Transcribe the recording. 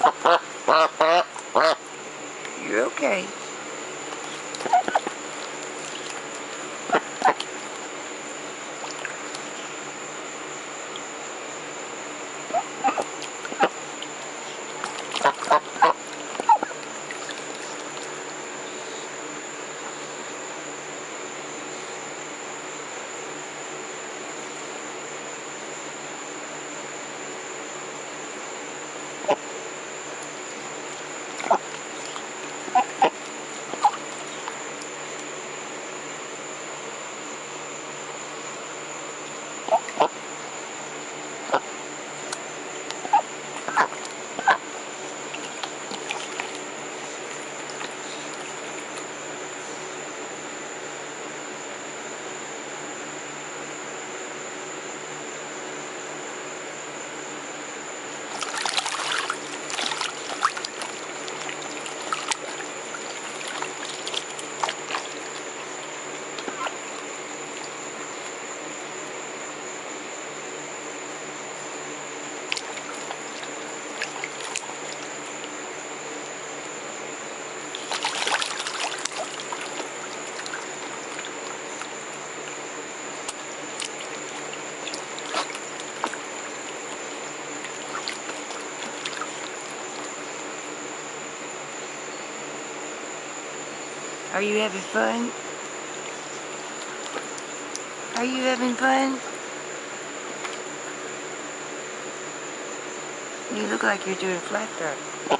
You're okay. あっ。Are you having fun? Are you having fun? You look like you're doing flat throw.